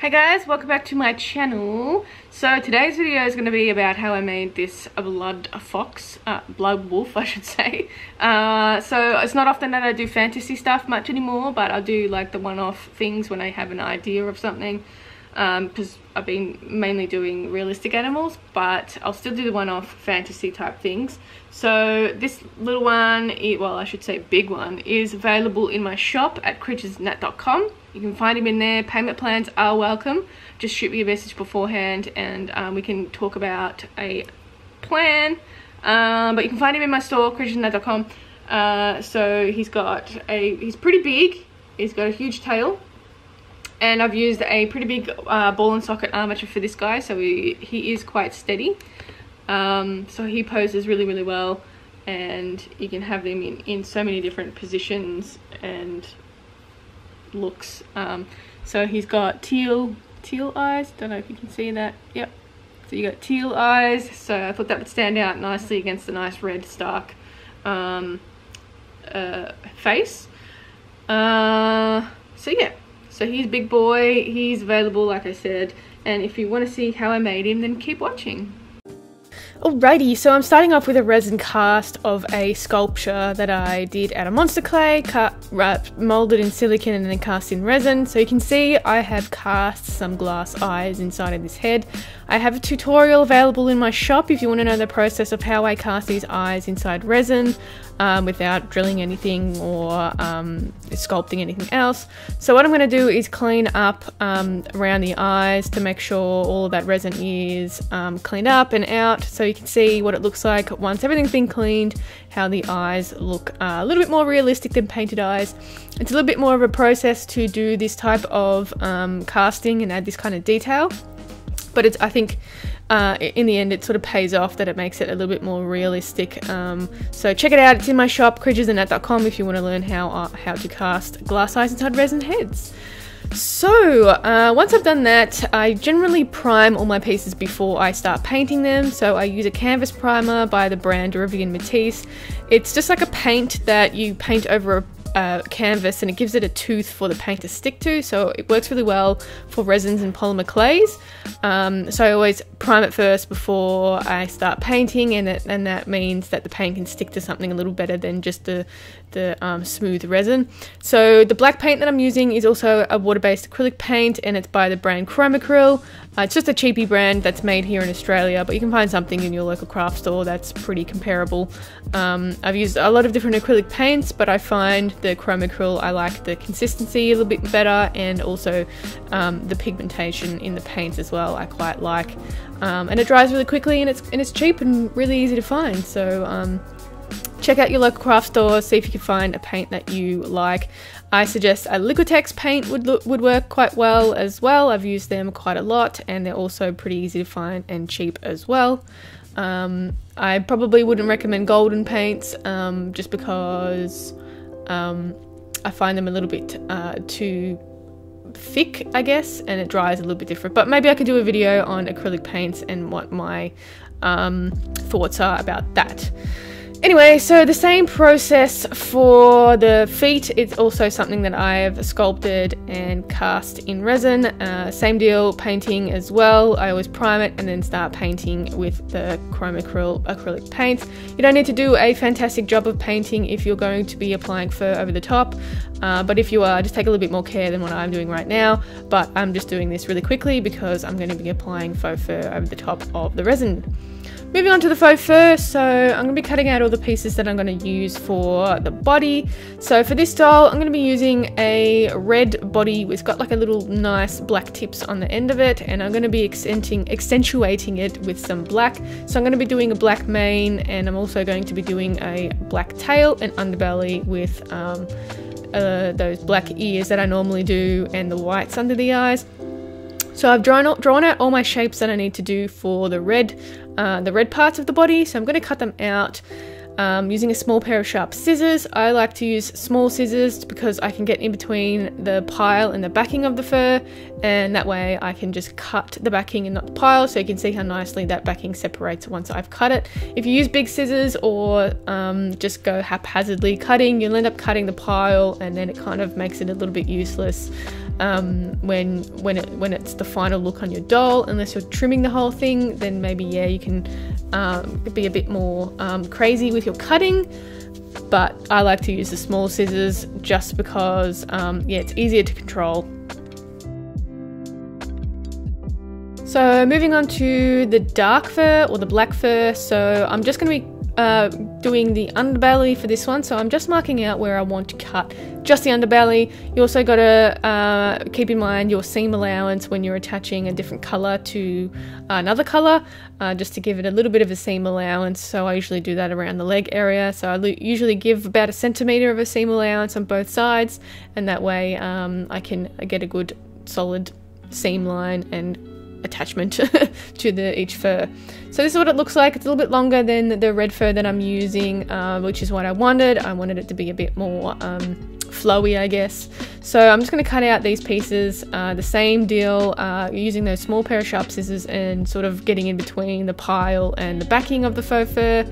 Hey guys, welcome back to my channel. So today's video is going to be about how I made this a blood fox, uh, blood wolf I should say. Uh, so it's not often that I do fantasy stuff much anymore, but I do like the one-off things when I have an idea of something. Because um, I've been mainly doing realistic animals, but I'll still do the one-off fantasy type things. So this little one, well I should say big one, is available in my shop at creaturesofnat.com you can find him in there. Payment plans are welcome. Just shoot me a message beforehand and um, we can talk about a plan. Um, but you can find him in my store, creaturesofnat.com. Uh, so he's got a, he's pretty big. He's got a huge tail. And I've used a pretty big uh, ball and socket armature for this guy. So he, he is quite steady. Um, so he poses really, really well. And you can have them in, in so many different positions and looks. Um, so he's got teal, teal eyes. Don't know if you can see that. Yep. So you got teal eyes. So I thought that would stand out nicely against the nice red stark um, uh, face. Uh, so yeah. So he's big boy. He's available, like I said. And if you want to see how I made him, then keep watching. Alrighty, so I'm starting off with a resin cast of a sculpture that I did out of monster clay, cut, wrapped, molded in silicone and then cast in resin. So you can see I have cast some glass eyes inside of this head. I have a tutorial available in my shop if you want to know the process of how I cast these eyes inside resin um, without drilling anything or um, sculpting anything else. So what I'm going to do is clean up um, around the eyes to make sure all of that resin is um, cleaned up and out so you can see what it looks like once everything's been cleaned, how the eyes look uh, a little bit more realistic than painted eyes. It's a little bit more of a process to do this type of um, casting and add this kind of detail but it's I think uh, in the end it sort of pays off that it makes it a little bit more realistic. Um, so check it out. It's in my shop, creaturesofnat.com, if you want to learn how uh, how to cast glass eyes inside resin heads. So, uh, once I've done that, I generally prime all my pieces before I start painting them. So I use a canvas primer by the brand Derivan Matisse. It's just like a paint that you paint over a uh, canvas and it gives it a tooth for the paint to stick to so it works really well for resins and polymer clays um, so I always prime it first before I start painting and, it, and that means that the paint can stick to something a little better than just the, the um, smooth resin. So the black paint that I'm using is also a water-based acrylic paint and it's by the brand Chromacryl. Uh, it's just a cheapy brand that's made here in Australia, but you can find something in your local craft store that's pretty comparable. Um, I've used a lot of different acrylic paints, but I find the Chromacryl, I like the consistency a little bit better and also um, the pigmentation in the paints as well, I quite like. Um, and it dries really quickly and it's, and it's cheap and really easy to find. So um, check out your local craft store, see if you can find a paint that you like. I suggest a Liquitex paint would would work quite well as well. I've used them quite a lot and they're also pretty easy to find and cheap as well. Um, I probably wouldn't recommend golden paints um, just because um, I find them a little bit uh, too thick, I guess, and it dries a little bit different. But maybe I could do a video on acrylic paints and what my um, thoughts are about that. Anyway, so the same process for the feet. It's also something that I've sculpted and cast in resin. Uh, same deal, painting as well. I always prime it and then start painting with the Chromacryl acrylic paints. You don't need to do a fantastic job of painting if you're going to be applying fur over the top. Uh, but if you are, just take a little bit more care than what I'm doing right now. But I'm just doing this really quickly because I'm going to be applying faux fur over the top of the resin. Moving on to the faux fur, so I'm going to be cutting out all the pieces that I'm going to use for the body. So for this doll, I'm going to be using a red body. It's got like a little nice black tips on the end of it, and I'm going to be accentuating it with some black. So I'm going to be doing a black mane, and I'm also going to be doing a black tail and underbelly with um, uh, those black ears that I normally do, and the whites under the eyes. So I've drawn out, drawn out all my shapes that I need to do for the red, uh, the red parts of the body. So I'm going to cut them out um, using a small pair of sharp scissors. I like to use small scissors because I can get in between the pile and the backing of the fur and that way I can just cut the backing and not the pile so you can see how nicely that backing separates once I've cut it. If you use big scissors or um, just go haphazardly cutting, you'll end up cutting the pile and then it kind of makes it a little bit useless um, when when it when it's the final look on your doll. Unless you're trimming the whole thing, then maybe yeah you can um, be a bit more um, crazy with your cutting. But I like to use the small scissors just because um, yeah it's easier to control. So moving on to the dark fur or the black fur. So I'm just going to be uh, doing the underbelly for this one. So I'm just marking out where I want to cut just the underbelly. You also got to uh, keep in mind your seam allowance when you're attaching a different color to another color, uh, just to give it a little bit of a seam allowance. So I usually do that around the leg area. So I usually give about a centimeter of a seam allowance on both sides, and that way um, I can get a good solid seam line and attachment to the each fur. So this is what it looks like. It's a little bit longer than the red fur that I'm using, uh, which is what I wanted. I wanted it to be a bit more um, flowy, I guess. So I'm just going to cut out these pieces, uh, the same deal, uh, using those small pair of sharp scissors and sort of getting in between the pile and the backing of the faux fur.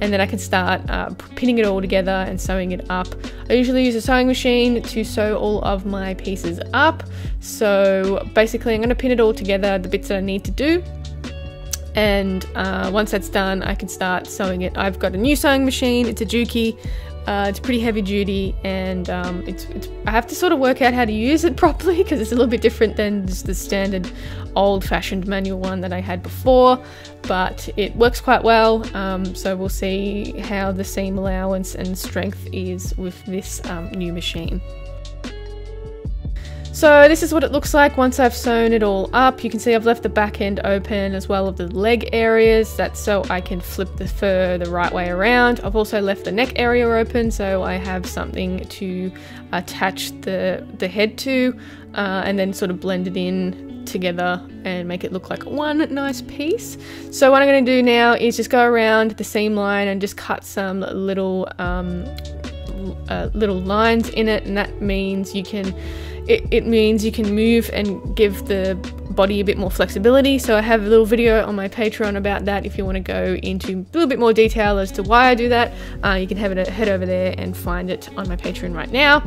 And then I can start uh, pinning it all together and sewing it up. I usually use a sewing machine to sew all of my pieces up. So basically I'm going to pin it all together, the bits that I need to do and uh, once that's done I can start sewing it. I've got a new sewing machine, it's a Juki uh, it's pretty heavy duty, and um, it's, it's, I have to sort of work out how to use it properly because it's a little bit different than just the standard old-fashioned manual one that I had before. But it works quite well, um, so we'll see how the seam allowance and strength is with this um, new machine. So this is what it looks like once I've sewn it all up. You can see I've left the back end open as well of the leg areas. That's so I can flip the fur the right way around. I've also left the neck area open so I have something to attach the, the head to uh, and then sort of blend it in together and make it look like one nice piece. So what I'm going to do now is just go around the seam line and just cut some little um, uh, little lines in it and that means you can it, it means you can move and give the body a bit more flexibility. So I have a little video on my Patreon about that. If you want to go into a little bit more detail as to why I do that, uh, you can have it head over there and find it on my Patreon right now.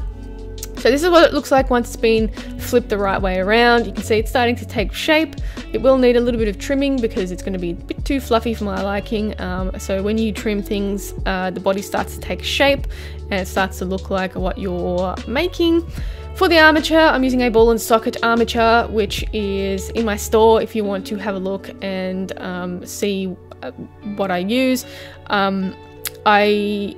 So this is what it looks like once it's been flipped the right way around. You can see it's starting to take shape. It will need a little bit of trimming because it's going to be a bit too fluffy for my liking. Um, so when you trim things, uh, the body starts to take shape and it starts to look like what you're making. For the armature, I'm using a ball and socket armature, which is in my store if you want to have a look and um, see uh, what I use. Um, I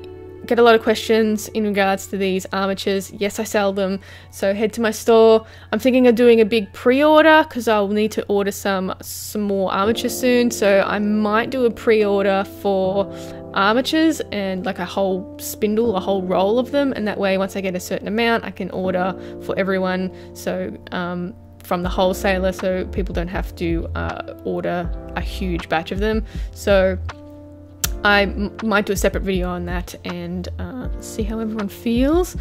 get a lot of questions in regards to these armatures. Yes, I sell them, so head to my store. I'm thinking of doing a big pre-order because I'll need to order some some more armatures soon. So I might do a pre-order for armatures and like a whole spindle, a whole roll of them, and that way, once I get a certain amount, I can order for everyone. So um, from the wholesaler, so people don't have to uh, order a huge batch of them. So I might do a separate video on that and uh, see how everyone feels.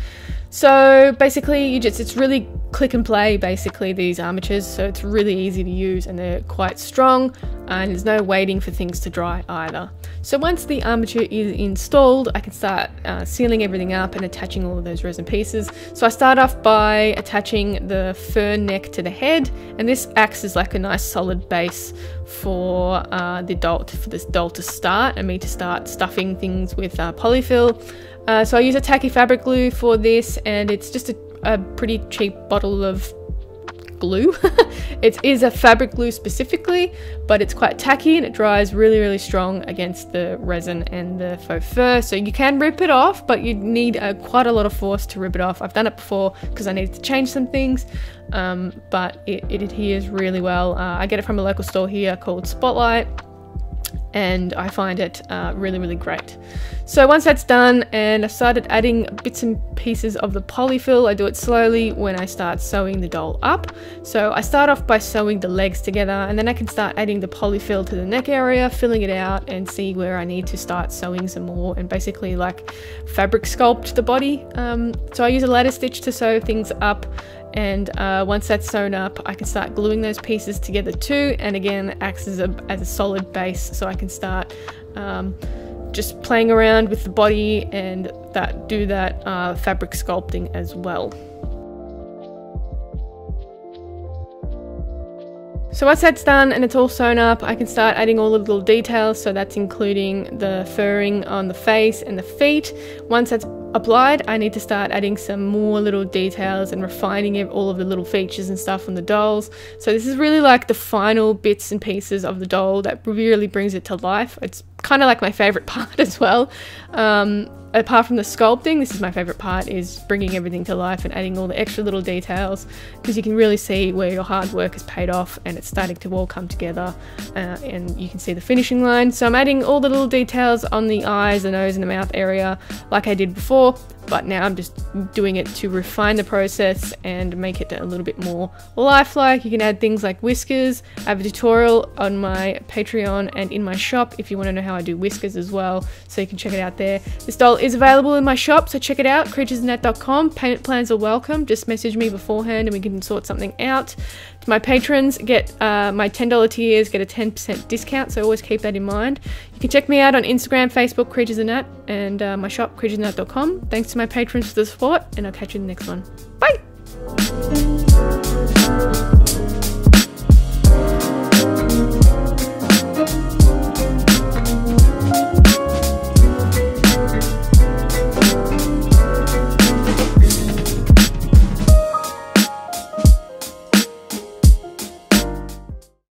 So basically, you just it's really click and play. Basically, these armatures, so it's really easy to use and they're quite strong, and there's no waiting for things to dry either. So once the armature is installed, I can start uh, sealing everything up and attaching all of those resin pieces. So I start off by attaching the fur neck to the head, and this acts as like a nice solid base for uh, the doll for this doll to start and me to start stuffing things with uh, polyfill. Uh, so I use a tacky fabric glue for this and it's just a, a pretty cheap bottle of glue. it is a fabric glue specifically, but it's quite tacky and it dries really, really strong against the resin and the faux fur. So you can rip it off, but you need uh, quite a lot of force to rip it off. I've done it before because I needed to change some things, um, but it, it, adheres really well. Uh, I get it from a local store here called Spotlight and I find it uh, really, really great. So once that's done and I started adding bits and pieces of the polyfill, I do it slowly when I start sewing the doll up. So I start off by sewing the legs together and then I can start adding the polyfill to the neck area, filling it out and see where I need to start sewing some more and basically like fabric sculpt the body. Um, so I use a ladder stitch to sew things up and uh, once that's sewn up I can start gluing those pieces together too and again acts as a, as a solid base so I can start um, just playing around with the body and that do that uh, fabric sculpting as well. So once that's done and it's all sewn up, I can start adding all the little details. So that's including the furring on the face and the feet. Once that's applied, I need to start adding some more little details and refining all of the little features and stuff on the dolls. So this is really like the final bits and pieces of the doll that really brings it to life. It's kind of like my favorite part as well. Um, apart from the sculpting, this is my favorite part, is bringing everything to life and adding all the extra little details because you can really see where your hard work has paid off and it's starting to all come together uh, and you can see the finishing line. So I'm adding all the little details on the eyes, the nose and the mouth area like I did before but now I'm just doing it to refine the process and make it a little bit more lifelike. You can add things like whiskers. I have a tutorial on my Patreon and in my shop if you want to know how I do whiskers as well, so you can check it out there. This doll is available in my shop, so check it out, creaturesofnat.com. Payment plans are welcome. Just message me beforehand and we can sort something out. My patrons get uh, my $10 tiers get a 10% discount, so always keep that in mind. You can check me out on Instagram, Facebook, Creatures of Nat, and uh, my shop, creaturesofnat.com. Thanks to my patrons for the support, and I'll catch you in the next one. Bye!